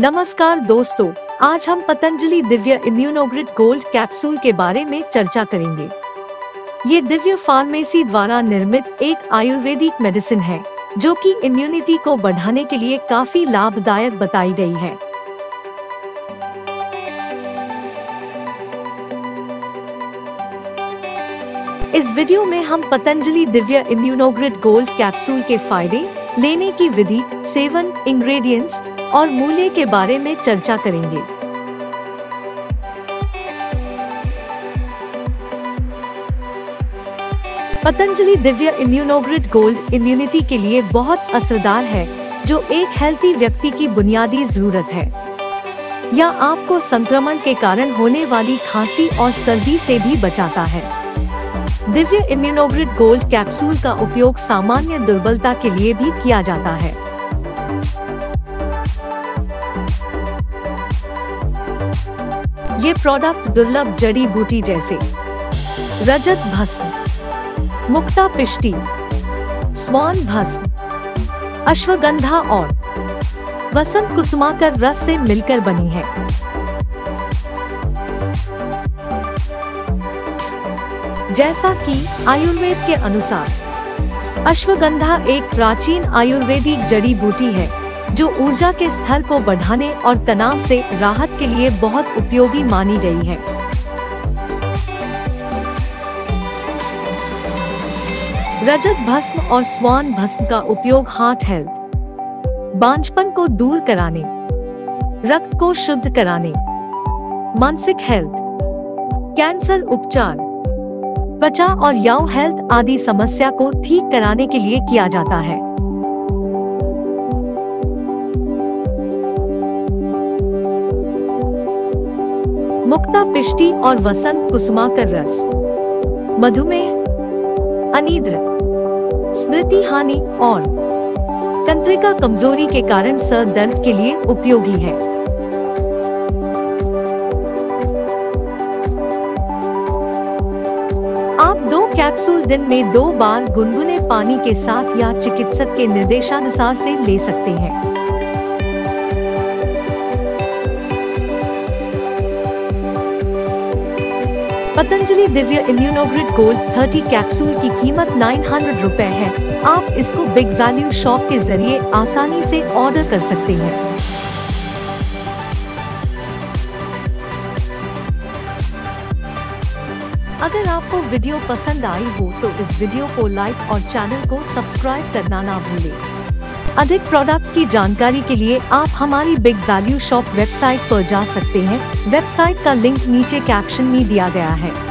नमस्कार दोस्तों, आज हम पतंजलि दिव्य इम्यूनोग्रिड गोल्ड कैप्सूल के बारे में चर्चा करेंगे। ये दिव्य फार्मेसी द्वारा निर्मित एक आयुर्वेदिक मेडिसिन है, जो कि इम्यूनिटी को बढ़ाने के लिए काफ़ी लाभदायक बताई गई है। इस वीडियो में हम पतंजलि दिव्य इम्यूनोग्रिड गोल्ड कैप्सूल के फ़ायदे, लेने की विधि, सेवन इंग्रेडिएंट्स और मूल्य के बारे में चर्चा करेंगे। पतंजलि दिव्य इम्यूनोग्रिड गोल्ड इम्यूनिटी के लिए बहुत असरदार है, जो एक हेल्थी व्यक्ति की बुनियादी ज़रूरत है। यह आपको संक्रमण के कारण होने वाली खांसी और सर्दी से भी बचाता है। दिव्य इम्यूनोग्रिड गोल्ड कैप्सूल का उपयोग सामान्य दुर्बलता के लिए भी किया जाता है। ये प्रोडक्ट दुर्लभ जड़ी बूटी जैसे। रजत भस्म, मुक्ता पिष्टी, स्वान भस्म, अश्वगंधा और वसंत कुसुमाकर रस से मिलकर बनी है। जैसा कि आयुर्वेद के अनुसार, अश्वगंधा एक प्राचीन आयुर्वेदिक जड़ी बूटी है। जो ऊर्जा के स्तर को बढ़ाने और तनाव से राहत के लिए बहुत उपयोगी मानी गई है। रजत भस्म और स्वान भस्म का उपयोग हार्ट हेल्थ, बांझपन को दूर कराने, रक्त को शुद्ध कराने, मानसिक हेल्थ, कैंसर उपचार, त्वचा और याव हेल्थ आदि समस्या को ठीक कराने के लिए किया जाता है। मुक्ता, पिष्टी और वसंत कुसुमाकर रस। मधुमेह, अनिद्र, स्मृति हानि और तंत्रिका कमज़ोरी के कारण सर दर्द के लिए उपयोगी है। आप दो कैप्सूल दिन में दो बार गुनगुने पानी के साथ या चिकित्सक के निर्देशानुसार से ले सकते हैं। पतंजलि दिव्य इम्यूनोग्रिड गोल्ड 30 कैप्सूल की कीमत 900 रुपए है आप इसको बिग वैल्यू शॉप के ज़रिए आसानी से ऑर्डर कर सकते हैं अगर आपको वीडियो पसंद आई हो तो इस वीडियो को लाइक और चैनल को सब्सक्राइब करना ना भूलें। अधिक प्रोडक्ट की जानकारी के लिए आप हमारी बिग वैल्यू शॉप वेबसाइट पर जा सकते हैं। वेबसाइट का लिंक नीचे कैप्शन में दिया गया है।